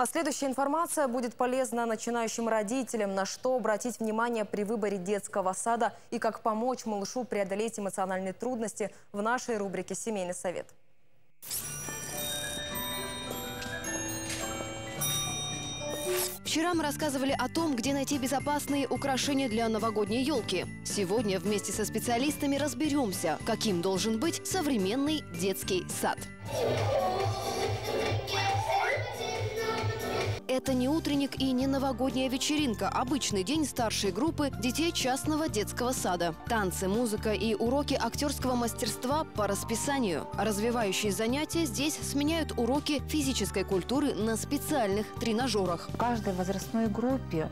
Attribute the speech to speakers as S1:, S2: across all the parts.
S1: А следующая информация будет полезна начинающим родителям, на что обратить внимание при выборе детского сада и как помочь малышу преодолеть эмоциональные трудности в нашей рубрике «Семейный совет».
S2: Вчера мы рассказывали о том, где найти безопасные украшения для новогодней елки. Сегодня вместе со специалистами разберемся, каким должен быть современный детский сад. Это не утренник и не новогодняя вечеринка. Обычный день старшей группы детей частного детского сада. Танцы, музыка и уроки актерского мастерства по расписанию. Развивающие занятия здесь сменяют уроки физической культуры на специальных тренажерах.
S3: В каждой возрастной группе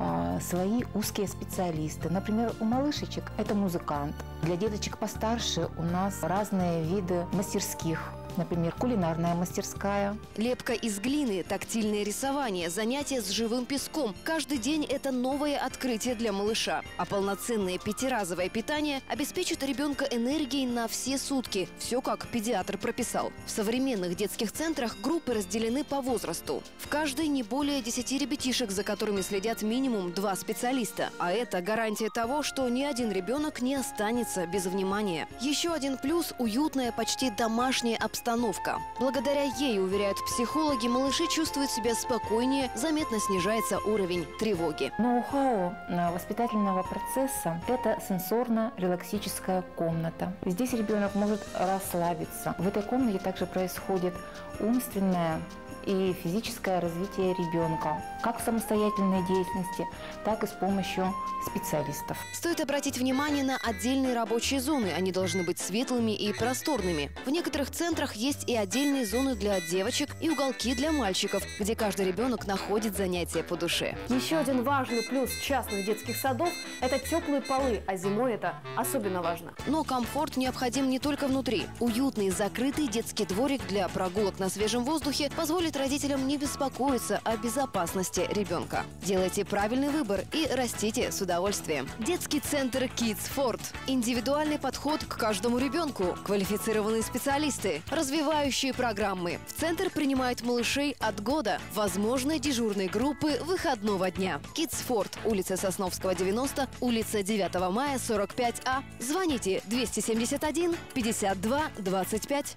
S3: а, свои узкие специалисты. Например, у малышечек это музыкант. Для деточек постарше у нас разные виды мастерских например, кулинарная мастерская.
S2: Лепка из глины, тактильное рисование, занятия с живым песком. Каждый день это новое открытие для малыша. А полноценное пятиразовое питание обеспечит ребенка энергией на все сутки. Все как педиатр прописал. В современных детских центрах группы разделены по возрасту. В каждой не более 10 ребятишек, за которыми следят минимум два специалиста. А это гарантия того, что ни один ребенок не останется без внимания. Еще один плюс – уютная, почти домашняя обстановка. Благодаря ей, уверяют психологи, малыши чувствуют себя спокойнее, заметно снижается уровень тревоги.
S3: Ноу-хау э, воспитательного процесса – это сенсорно-релаксическая комната. Здесь ребенок может расслабиться. В этой комнате также происходит умственная и физическое развитие ребенка, как в самостоятельной деятельности, так и с помощью специалистов.
S2: Стоит обратить внимание на отдельные рабочие зоны. Они должны быть светлыми и просторными. В некоторых центрах есть и отдельные зоны для девочек и уголки для мальчиков, где каждый ребенок находит занятия по душе.
S4: Еще один важный плюс частных детских садов – это теплые полы, а зимой это особенно важно.
S2: Но комфорт необходим не только внутри. Уютный закрытый детский дворик для прогулок на свежем воздухе позволит позволит родителям не беспокоиться о безопасности ребенка. Делайте правильный выбор и растите с удовольствием. Детский центр Kids Ford. Индивидуальный подход к каждому ребенку. Квалифицированные специалисты. Развивающие программы. В центр принимают малышей от года. Возможны дежурные группы выходного дня. Kids Ford. Улица Сосновского, 90. Улица 9 мая, 45А. Звоните 271 52 25.